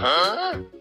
Hã?